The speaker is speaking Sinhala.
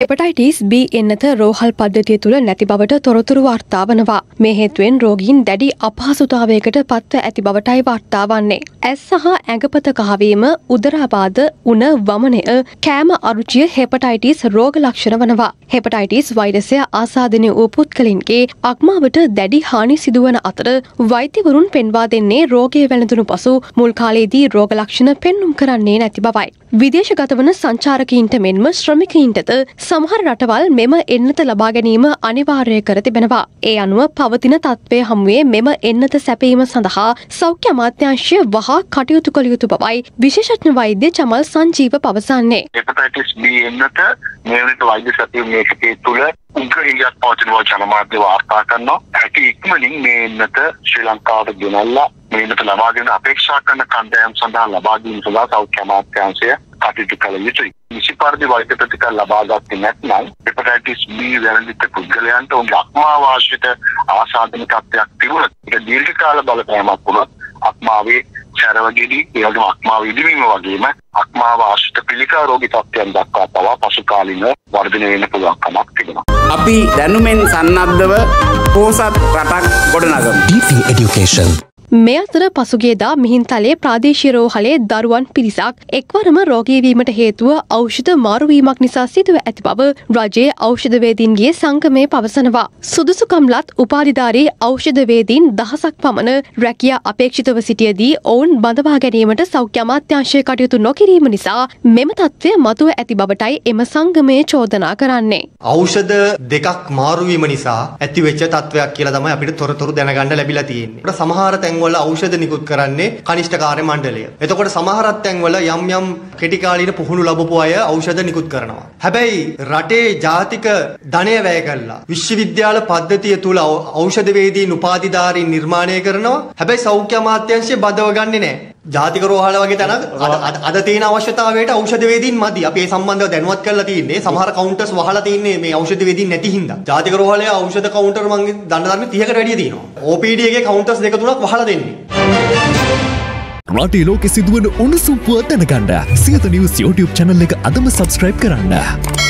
හෙපටයිටිස් B එන්නත රෝහල් පද්ධතිය තුළ නැති බවට තොරතුරු වාර්තා වනවා. මේ හේතුවෙන් රෝගීන් දැඩි අපහසුතාවයකට පත්ව ඇති බවටයි වාර්තා වන්නේ. ඇස් සහ ඇඟපත කහවීම උදරාබාධ උන වමනය කෑම අරුචිය හෙපටයිටිස් රෝග ලක්ෂණ වනවා. හෙපටයිටිස් වෛරසය ආසාධනය වූ පුද්ගලින්ගේ අක්මාවට දැඩි හානි සිදුවන අතර වෛද්‍යවරුන් පෙන්වා දෙන්නේ රෝගය වැළඳුණු පසු මුල් කාලයේදී රෝග ලක්ෂණ පෙන්නුම් කරන්නේ නැති බවයි. විදේශගත වන සංචාරකීන්ට මෙන්ම ශ්‍රමිකයින්ටද සමහර රටවල් මෙම එන්නත ලබා ගැනීම අනිවාර්ය කර තිබෙනවා. ඒ අනුව පවතින තත්ත්වය හමුවේ මෙම එන්නත සැපීම සඳහා සෞඛ්‍ය අමාත්‍යංශය වහා කටයුතු කළ යුතු බවයි විශේෂඥ වෛද්‍ය චමල් සංජීව පවසන්නේ. හෙපටයිටිස් B එන්නත නියමිත වෛද්‍ය සැපයීම් ඒකකයේ තුල උග්‍රහියක් පවතින බව ජනමාධ්‍ය වාර්තා කරනවා. ඇති ඉක්මනින් මේ එන්නත ශ්‍රී ලංකාවට ගෙනල්ලා මේ එන්නත ලබා දෙන අපේක්ෂා කරන කණ්ඩායම් සඳහා ලබා දීම සඳහා සෞඛ්‍ය අමාත්‍යාංශය කටයුතු කළ යුතුයි. නිසි පරිදි වෛද්‍ය ප්‍රතිකාර ලබා ගත්තේ නැත්නම් හෙපටයිටිස් B වැළඳිත පුද්ගලයන්ට උන්ගේ අක්මා වාශිත ආසාදන තත්ත්වයක් තිබුණොත් ඒක දීර්ඝ කාල බලපෑමක් වුණොත් අක්මාවේ චරවගෙඩි ඒ වගේම අක්මාව ඉදිවීම වගේම අක්මාව ආශ්‍රිත පිළිකා රෝගී තත්ත්වයන් දක්වා පවා පසුකාලීන වර්ධනය වෙන්න පුළුවන් කමක් තිබෙනවා. අපි දැනුමෙන් සන්නද්ධව පෝසත් රටක් ගොඩනගමු. DP Education මේ අතර පසුගේදා මිහින්තලේ ප්‍රාදේශීය රෝහලේ දරුවන් පිරිසක් එක්වරම රෝගීවීමට හේතුව ඖෂධ මාරුවීමක් නිසා සිදුව ඇති බව රජයේ ඖෂධවේදීන්ගේ සංගමය පවසනවා. සුදුසුකම්ලත් උපාධිධාරී ඖෂධවේදීන් දහසක් පමණ රැකියා අපේක්ෂිතව සිටියදී ඔවුන් බඳවා ගැනීමට සෞඛ්‍ය අමාත්‍යංශය කටයුතු නොකිරීම නිසා මෙම තත්ත්වය මතුව ඇති බවටයි එම සංගමය චෝදනා කරන්නේ. ඖෂධ දෙකක් මාරුවීම නිසා ඇතිවෙච්ච තත්ත්වයක් කියලා තමයි අපිට තොරතුරු දැනගන්න ලැබිලා තියෙන්නේ. සමහර තැන් තැන්වල ඖෂධ නිකුත් කරන්නේ කනිෂ්ඨ කාර්ය මණ්ඩලය. එතකොට සමහරත් තැන්වල යම් යම් කෙටි කාලීන පුහුණු ලැබපු අය ඖෂධ නිකුත් කරනවා. හැබැයි රටේ ජාතික ධනය වැය කරලා විශ්වවිද්‍යාල පද්ධතිය තුල ඖෂධ වේදීන් උපාධිධාරීන් නිර්මාණය කරනවා. හැබැයි සෞඛ්‍ය අමාත්‍යාංශය බදව ගන්නේ නැහැ. ජාතික රෝහල වගේ තැනක් අද තියෙන අවශ්‍යතාවයට ඖෂධ වේදීන් මදි. අපි ඒ සම්බන්ධව දැනුවත් කරලා තියෙන්නේ. සමහර කවුන්ටර්ස් වහලා තියෙන්නේ මේ ඖෂධ වේදීන් නැති හින්දා. ජාතික රෝහලේ ඖෂධ කවුන්ටර් මං දන්න ධර්ම 30කට වැඩිය තියෙනවා. OPD එකේ කවුන්ටර්ස් දෙක තුනක් වහලා දෙන්නේ. රටේ ලෝකෙ සිදුවන උණුසුම් පුවත් දැනගන්න සියත නිවස් YouTube channel එක අදම subscribe කරන්න.